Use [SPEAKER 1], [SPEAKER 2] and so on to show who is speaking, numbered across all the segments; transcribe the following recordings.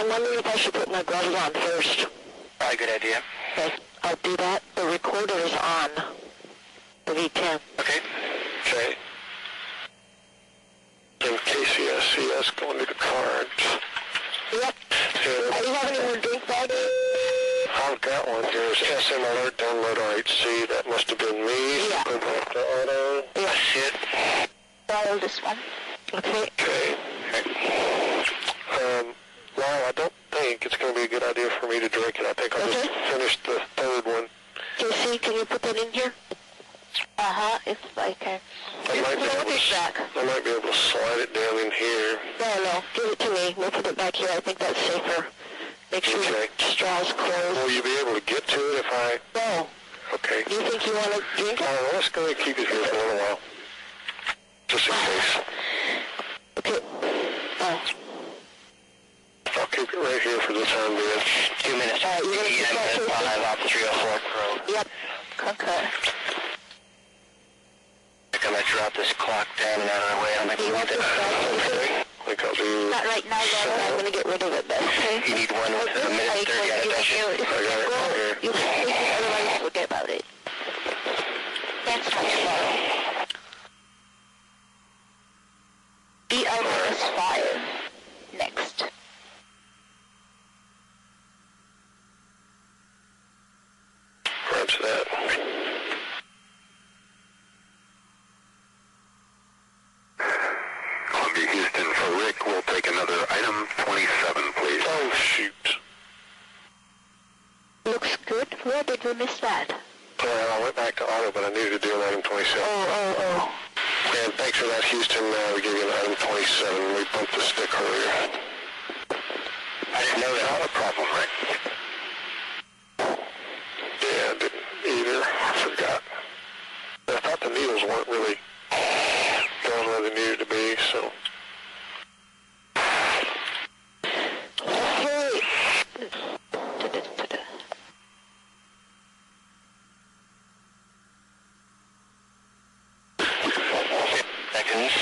[SPEAKER 1] I'm wondering if I should put my gloves on first.
[SPEAKER 2] Probably a good idea.
[SPEAKER 1] Okay, I'll do that. The recorder is on. The V10.
[SPEAKER 2] Okay.
[SPEAKER 3] Okay. In KCSCS going to the cards.
[SPEAKER 1] Yep.
[SPEAKER 3] Yeah,
[SPEAKER 1] Do you have any more drink bags?
[SPEAKER 3] I've got one here. It's SM alert download RHC. That must have been me.
[SPEAKER 1] Yeah.
[SPEAKER 3] Go back to auto.
[SPEAKER 2] That's it.
[SPEAKER 1] Borrow this one. Okay.
[SPEAKER 3] Okay. Um, well, I don't think it's going to be a good idea for me to drink it. I think I'll just
[SPEAKER 1] Okay.
[SPEAKER 3] finish the third one.
[SPEAKER 1] JC, can you put that in here? Uh-huh, if I can.
[SPEAKER 3] I might, be able to,
[SPEAKER 1] back.
[SPEAKER 3] I might be able to slide it down in here.
[SPEAKER 1] No, no, give it to me. We'll put it back here. I think that's safer. Make sure
[SPEAKER 3] Okay.
[SPEAKER 1] the straw's closed.
[SPEAKER 3] Will you be able to get to it if I...
[SPEAKER 1] No.
[SPEAKER 3] Okay.
[SPEAKER 1] Do you think you want to drink
[SPEAKER 3] Oh,
[SPEAKER 1] it?
[SPEAKER 3] well, let's go ahead and keep it here for a little while. Just in case.
[SPEAKER 1] Okay. Oh.
[SPEAKER 3] I'll keep it right here for the time being.
[SPEAKER 2] Two minutes.
[SPEAKER 1] All right, you're gonna keep
[SPEAKER 2] EM
[SPEAKER 1] that
[SPEAKER 2] at
[SPEAKER 1] safe?
[SPEAKER 2] 5 op 304 Crow.
[SPEAKER 1] Yep. Concur.
[SPEAKER 2] I'm going to drop this clock down and out of the way. I'll make
[SPEAKER 1] Do you
[SPEAKER 2] you
[SPEAKER 1] want
[SPEAKER 2] with
[SPEAKER 1] this
[SPEAKER 2] it.
[SPEAKER 1] back?
[SPEAKER 3] I do...
[SPEAKER 1] Not right now, Donna. I'm going to get rid of it, but okay.
[SPEAKER 2] You need one with a minute 30 out of attention.
[SPEAKER 3] I got it.
[SPEAKER 1] You can take it, otherwise forget about it. Thanks much, Laurel. ER minus five. Next.
[SPEAKER 3] Roger that.
[SPEAKER 4] Columbia Houston for Rick. We'll take another item 27, please.
[SPEAKER 3] Oh, shoot.
[SPEAKER 1] Looks good. Where did we miss that?
[SPEAKER 3] Well, I went back to auto, but I needed to do an item 27.
[SPEAKER 1] Oh, oh, oh.
[SPEAKER 3] And thanks for that, Houston. Uh, we give you an item 27. We bumped the stick earlier.
[SPEAKER 2] I didn't know that.
[SPEAKER 3] Not a problem, Rick. Yeah, I didn't either. I forgot. I thought the needles weren't really going where they needed to be, so...
[SPEAKER 1] Okay.
[SPEAKER 2] Seconds.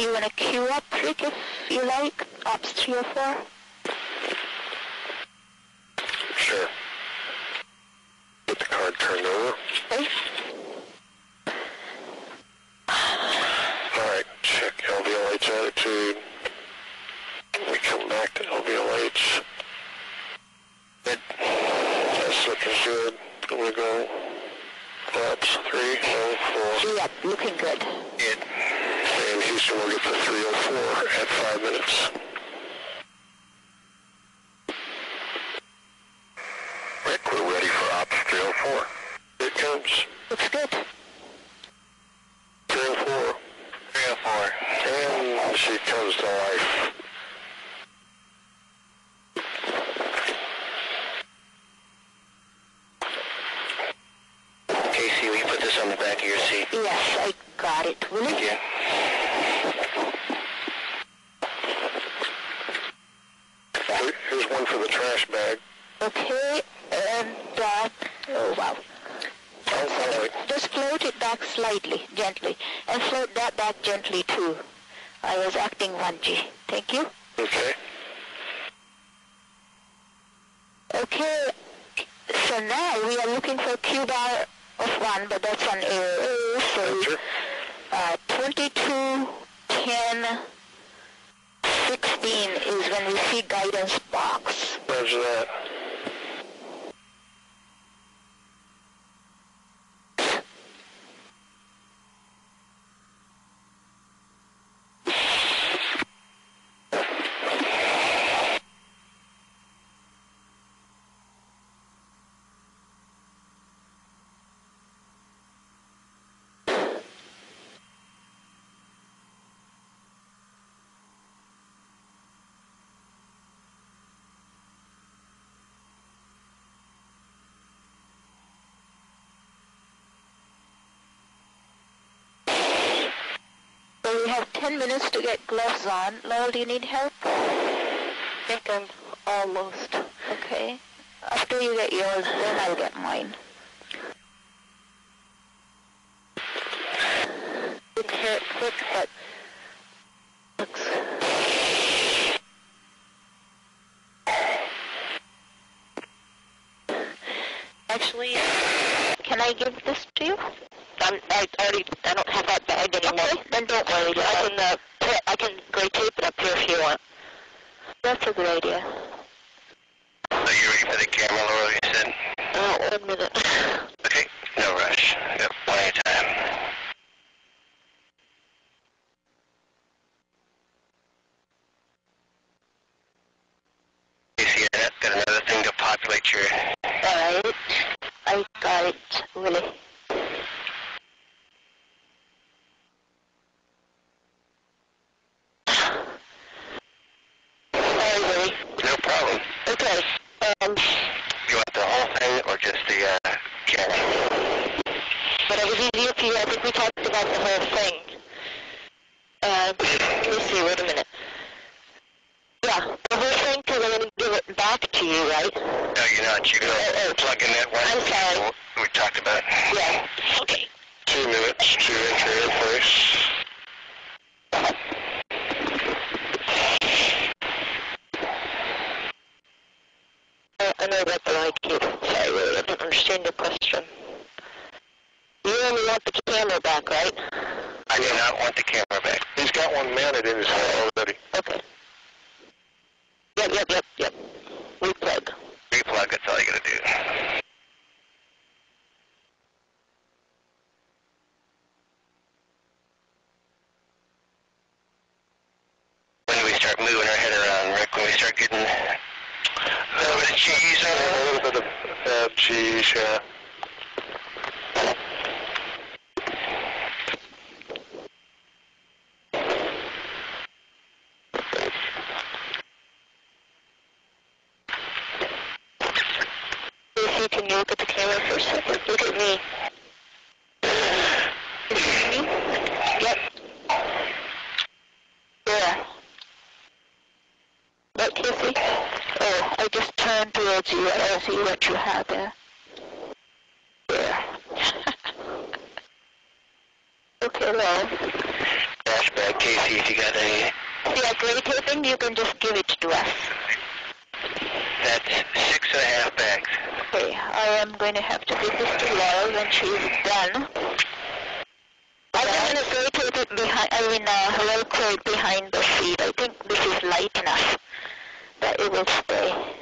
[SPEAKER 1] You want to queue up, Rick, if you like? Ops 304?
[SPEAKER 3] Sure. Get the card turned over.
[SPEAKER 1] Okay.
[SPEAKER 3] All right, check LVLH attitude. We come back to LVLH.
[SPEAKER 2] Good.
[SPEAKER 3] That's looking good. I'm gonna go laps three, oh, four.
[SPEAKER 1] Yep, looking good.
[SPEAKER 2] Good.
[SPEAKER 3] And Houston will get the 304 at five minutes.
[SPEAKER 4] Rick, we're ready for Ops 304.
[SPEAKER 3] Here it comes.
[SPEAKER 1] Looks good.
[SPEAKER 3] 304.
[SPEAKER 2] 304.
[SPEAKER 3] And she comes to life.
[SPEAKER 2] Casey, will you put this on the back of your seat?
[SPEAKER 1] Yes, I got it. Will
[SPEAKER 2] Thank
[SPEAKER 1] it?
[SPEAKER 2] you.
[SPEAKER 3] Here- Here's one for the trash bag.
[SPEAKER 1] Okay, and, uh, oh wow. Just float it back slightly, gently, and float that back gently too. I was acting 1G. Thank you.
[SPEAKER 3] Okay.
[SPEAKER 1] Okay, so now we are looking for Q bar of 1, but that's on AOA, so uh, 22, 10, 16 is when we see guidance box.
[SPEAKER 3] Roger that.
[SPEAKER 1] So we have 10 minutes to get gloves on. Laurel, do you need help?
[SPEAKER 5] I think I'm almost.
[SPEAKER 1] Okay. After you get yours, then I'll get mine. It hurt, quick, but looks.
[SPEAKER 5] Actually,
[SPEAKER 1] Can I give this to you?
[SPEAKER 5] I'm, I already, I don't have that bag anymore.
[SPEAKER 1] Okay, then don't worry.
[SPEAKER 5] I can, uh, put, I can gray tape it up here if you want.
[SPEAKER 1] That's a good idea.
[SPEAKER 2] Are you ready for the camera, Laurel, you said?
[SPEAKER 5] Oh, one minute.
[SPEAKER 2] Okay, no rush. Got plenty of time. You see that? Got another thing to populate your...
[SPEAKER 1] Alright. I got it, Willie.
[SPEAKER 5] Sorry, Willie.
[SPEAKER 2] No problem.
[SPEAKER 5] Okay, um,
[SPEAKER 2] You want the whole thing or just the, uh, camera?
[SPEAKER 5] but it was easier for you. I think we talked about the whole thing. Uh, let me see, wait a minute. Yeah, the whole thing, because I'm going to give it back to you, right?
[SPEAKER 2] No, you're not. You're
[SPEAKER 5] Oh, oh.
[SPEAKER 2] plug in that one.
[SPEAKER 5] I'm sorry.
[SPEAKER 2] We talked about.
[SPEAKER 5] Yeah. Okay.
[SPEAKER 3] Two minutes to enter airplace.
[SPEAKER 5] I, I know about the light cable. Sorry, Willie, I don't understand your question. You only want the camera back, right?
[SPEAKER 2] I do not want the camera back.
[SPEAKER 3] He's got one mounted in his head already.
[SPEAKER 5] Okay. Yep, yep, yep, yep. Replug.
[SPEAKER 2] Replug, that's all you gotta do. When do we start moving our head around, Rick? When we start getting a little bit of cheese on
[SPEAKER 3] A
[SPEAKER 2] it?
[SPEAKER 3] little bit of uh, cheese, yeah.
[SPEAKER 5] Lucy, can you look at the camera for a second? Look at me. Can you see me? Yep.
[SPEAKER 1] Where?
[SPEAKER 5] What, Casey?
[SPEAKER 1] Oh, I just turned towards you. I see what you have there.
[SPEAKER 5] Yeah.
[SPEAKER 1] Okay, well,
[SPEAKER 2] Flashback, Casey, if you got any.
[SPEAKER 1] yeah, gray taping, you can just give it to us.
[SPEAKER 2] That's six and a half bags.
[SPEAKER 1] Okay, I am going to have to give this to Laurel when she's done. I'm going to gray tape it behind, I mean, uh, it behind the seat. I think this is light enough that it will stay.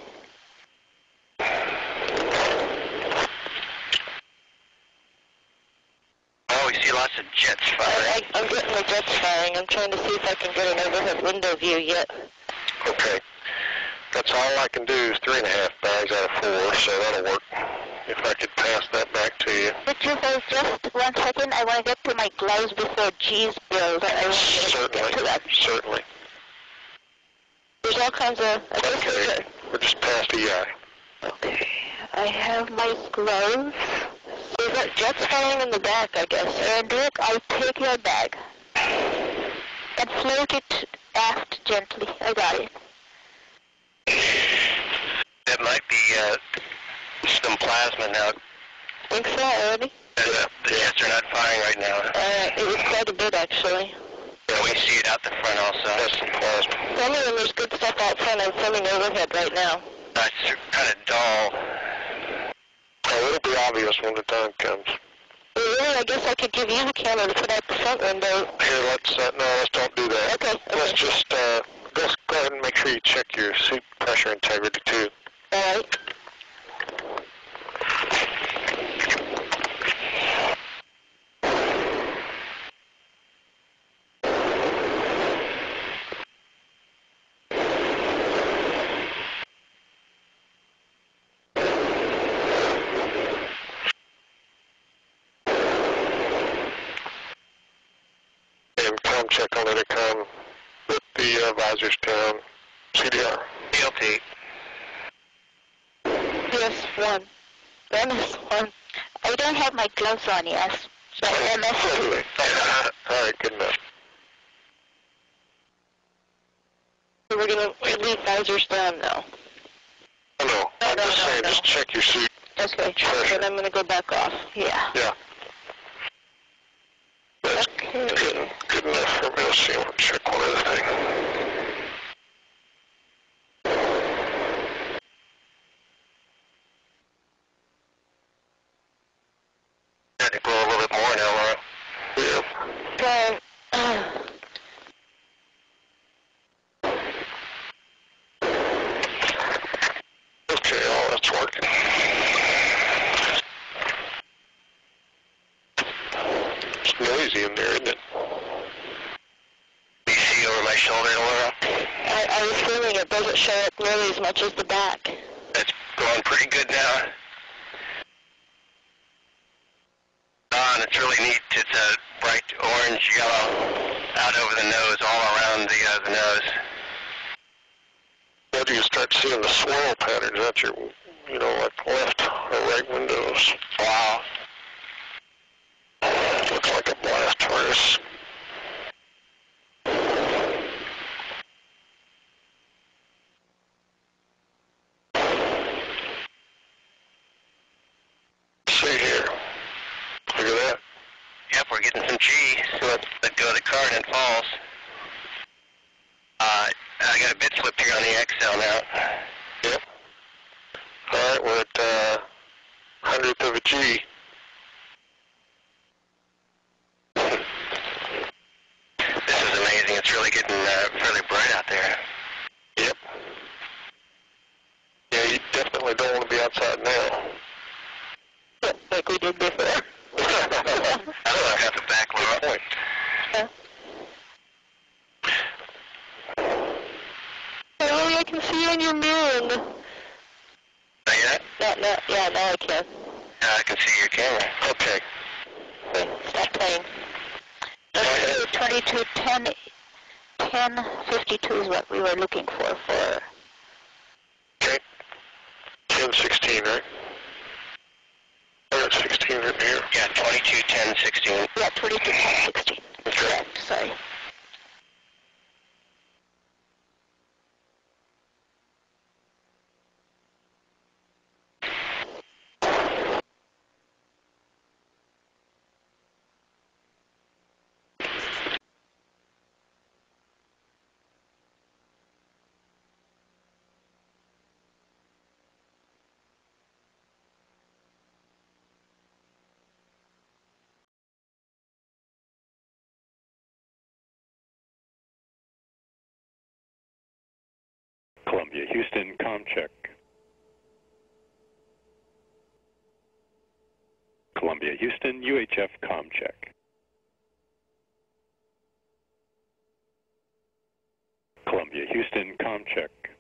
[SPEAKER 2] Oh, we see lots of jets firing.
[SPEAKER 5] I, I'm getting the jets firing. I'm trying to see if I can get an overhead window view yet.
[SPEAKER 3] Okay. That's all I can do is three and a half bags out of four, so that'll work. If I could pass that back to you.
[SPEAKER 1] Would you hold just one second? I want to get to my gloves before G's build. I want to
[SPEAKER 3] Certainly.
[SPEAKER 1] get to that.
[SPEAKER 3] Certainly.
[SPEAKER 5] There's all kinds of... I
[SPEAKER 3] Okay. We're just past EI.
[SPEAKER 1] Okay, I have my gloves.
[SPEAKER 5] There's got jets firing in the back, I guess.
[SPEAKER 1] And Rick, I'll take your bag. And float it aft gently. I got it.
[SPEAKER 2] That might be uh, some plasma now.
[SPEAKER 5] Think so already?
[SPEAKER 2] And, uh, the jets are not firing right now.
[SPEAKER 5] Uh, it was quite a bit, actually.
[SPEAKER 2] Yeah, we see it out the front also.
[SPEAKER 3] That's some plasma.
[SPEAKER 5] Some of them, there's good stuff out front. I'm filming overhead right now.
[SPEAKER 2] That's kind of dull.
[SPEAKER 3] Oh, it'll be obvious when the time comes.
[SPEAKER 5] Well, really, I guess I could give you the camera to put out the front window.
[SPEAKER 3] Here, let's, uh, no, let's don't do that.
[SPEAKER 5] Okay,
[SPEAKER 3] Let's just, uh, let's go ahead and make sure you check your seat pressure integrity too.
[SPEAKER 5] All right.
[SPEAKER 3] And com check on intercom with the uh, visors down. CDR.
[SPEAKER 2] PLT.
[SPEAKER 5] PS1. MS1.
[SPEAKER 1] I don't have my gloves on, yes. But MS2.
[SPEAKER 3] All right, good enough.
[SPEAKER 5] So we're going to leave visors down now.
[SPEAKER 3] Oh, no,
[SPEAKER 5] No,
[SPEAKER 3] I'm
[SPEAKER 5] no,
[SPEAKER 3] just
[SPEAKER 5] no,
[SPEAKER 3] saying,
[SPEAKER 5] no.
[SPEAKER 3] just check your suit.
[SPEAKER 5] Okay,
[SPEAKER 3] Sure.
[SPEAKER 5] then I'm going to go back off.
[SPEAKER 1] Yeah.
[SPEAKER 3] Yeah. Good, enough for me to see. Check one other thing.
[SPEAKER 2] To a little bit more now, Laurel.
[SPEAKER 3] Yep.
[SPEAKER 5] So, uh,
[SPEAKER 3] Okay, all that's working. It's noisy in there, isn't it?
[SPEAKER 2] You see over my shoulder, Laurel?
[SPEAKER 5] I, I was feeling it doesn't show up nearly as much as the back.
[SPEAKER 2] It's going pretty good now. Ah, it's really neat. It's a bright orange yellow out over the nose, all around the, uh, the nose.
[SPEAKER 3] Where do you start seeing the swirl patterns at your, you know, like left or right windows?
[SPEAKER 2] Wow.
[SPEAKER 3] Looks like a blast furnace. See here. Look at that.
[SPEAKER 2] Yep, we're getting some G. So let's let go of the card and it falls. Uh, I got a bit slip here on the XL now.
[SPEAKER 3] Yep. All right, we're at uh, hundredth of a G.
[SPEAKER 2] This is amazing. It's really getting uh, fairly bright out there.
[SPEAKER 3] Yep. Yeah, you definitely don't want to be outside now.
[SPEAKER 5] Like we did before.
[SPEAKER 2] I don't know, I got the back one point.
[SPEAKER 5] Oh, I can see you in your mirror.
[SPEAKER 2] Not yet?
[SPEAKER 5] No, no, yeah, now I can.
[SPEAKER 2] Yeah, I can see your camera.
[SPEAKER 3] Okay.
[SPEAKER 5] Okay, stop playing.
[SPEAKER 1] Okay, 2210, 1052 is what we were looking for for
[SPEAKER 3] Okay. Ten sixteen, right? I got sixteen written here.
[SPEAKER 2] Yeah, 22, 10, 16.
[SPEAKER 1] Yeah, 22, 10, 16. Correct, sorry.
[SPEAKER 6] Columbia, Houston, com check. Columbia, Houston, UHF com check. Columbia, Houston, com check.